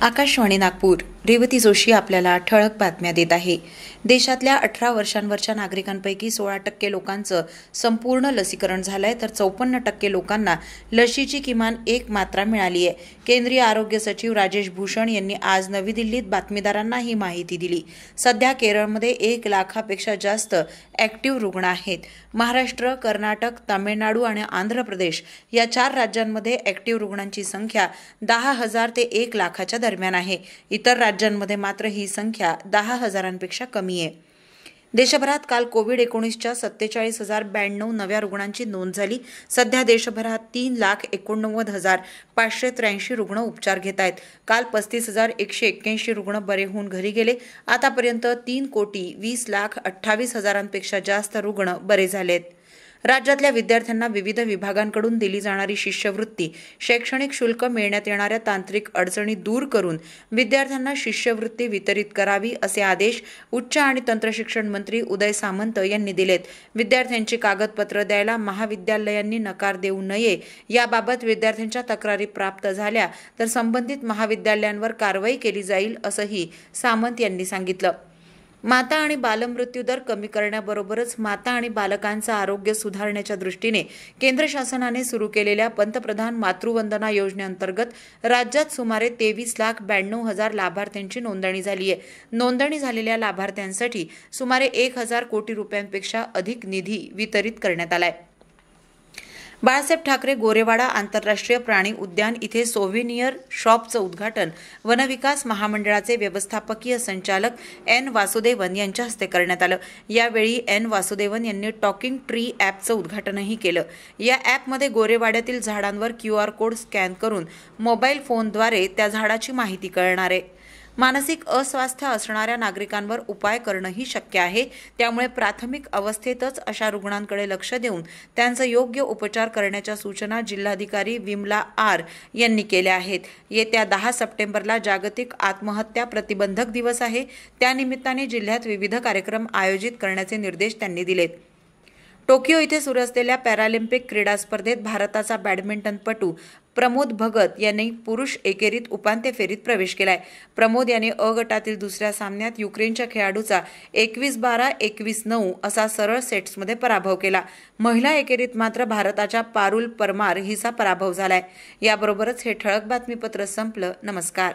आकाशवाणी नागपूर. रेवती जोशी आपल्याला ठळक बातम्या देत आहे. देशातल्या अठरा वर्षांवरच्या नागरिकांपैकी सोळा टक्के लोकांचं संपूर्ण लसीकरण झालंय तर चौपन्न टक्के लोकांना लशीची किमान एक मात्रा मिळाली आहे. केंद्रीय आरोग्य सचिव राजेश भूषण यांनी आज नवी दिल्लीत बातमीदारांना ही माहिती दिली. सध्या केरळमध्ये एक लाखापेक्षा जास्त ॲक्टिव्ह रुग्ण आहेत. महाराष्ट्र कर्नाटक तामिळनाडू आणि आंध्र प्रदेश या चार राज्यांमध्ये ॲक्टिव्ह रुग्णांची संख्या दहा हजार ते एक लाखाच्या दरम्यान आहे. इतर राज्य राज्यांमध्ये मात्र ही संख्या दहा हजारांपेक्षा कमी आहे. देशभरात काल कोविड एकोणीसच्या सत्तेचाळीस हजार ब्याण्णव नव्या रुग्णांची नोंद झाली. सध्या देशभरात तीन लाख एकोणनव्वद हजार पाचशे त्र्याऐंशी रुग्ण उपचार घेत आहेत. काल पस्तीस हजार एकशे एक्क्याऐंशी रुग्ण बरे होऊन घरी गेले. आतापर्यंत तीन कोटी वीस लाख अठ्ठावीस हजारांपेक्षा जास्त रुग्ण बरे झालेत. राज्यातल्या विद्यार्थ्यांना विविध विभागांकडून दिली जाणारी शिष्यवृत्ती शैक्षणिक शुल्क मिळण्यात येणाऱ्या तांत्रिक अडचणी दूर करून विद्यार्थ्यांना शिष्यवृत्ती वितरित करावी असे आदेश उच्च आणि तंत्रशिक्षण मंत्री उदय सामंत यांनी दिलेत. विद्यार्थ्यांची कागदपत्र द्यायला महाविद्यालयांनी नकार देऊ नये याबाबत विद्यार्थ्यांच्या तक्रारी प्राप्त झाल्या तर संबंधित महाविद्यालयांवर कारवाई केली जाईल असंही सामंत यांनी सांगितलं. माता आणि बालमृत्यू दर कमी करण्याबरोबरच माता आणि बालकांचं आरोग्य सुधारण्याच्या दृष्टीने केंद्र शासनाने सुरू केलेल्या पंतप्रधान मातृवंदना योजनेअंतर्गत राज्यात सुमारे तेवीस लाख ब्याण्णव हजार लाभार्थ्यांची नोंदणी झाली आहे. नोंदणी झालेल्या लाभार्थ्यांसाठी सुमारे एक हजार कोटी रुपयांपेक्षा अधिक निधी वितरित करण्यात आला आहे. बाळासाहेब ठाकरे गोरेवाडा आंतरराष्ट्रीय प्राणी उद्यान इथे सोव्हिनियर शॉपचं उद्घाटन. वनविकास महामंडळाचे व्यवस्थापकीय संचालक एन वासुदेवन यांच्या हस्ते करण्यात आलं. यावेळी एन वासुदेवन यांनी टॉकिंग ट्री ॲपचं उद्घाटनही केलं. या ॲपमध्ये गोरेवाड्यातील झाडांवर क्यू आर कोड स्कॅन करून मोबाईल फोनद्वारे त्या झाडाची माहिती कळणार आहे. मानसिक अस्वास्थ्य असणाऱ्या नागरिकांवर उपाय करणंही शक्य आहे. त्यामुळे प्राथमिक अवस्थेतच अशा रुग्णांकडे लक्ष देऊन त्यांचा योग्य उपचार करण्याच्या सूचना जिल्हाधिकारी विमला आर यांनी केल्या आहेत. येत्या दहा सप्टेंबरला जागतिक आत्महत्या प्रतिबंधक दिवस आहे. त्यानिमित्ताने जिल्ह्यात विविध कार्यक्रम आयोजित करण्याचे निर्देश त्यांनी दिलेत. टोकियो इथे सुरू असलेल्या पॅरालिम्पिक क्रीडा स्पर्धेत भारताचा बॅडमिंटनपटू प्रमोद भगत यांनी पुरुष एकेरीत उपांत्य फेरीत प्रवेश केलाय. प्रमोद यांनी अ गटातील दुसऱ्या सामन्यात युक्रेनच्या खेळाडूचा एकवीस बारा एकवीस नऊ असा सरळ सेट्समध्ये पराभव केला. महिला एकेरीत मात्र भारताच्या पारुल परमार हिचा पराभव झालाय. याबरोबरच हे ठळक बातमीपत्र संपलं. नमस्कार.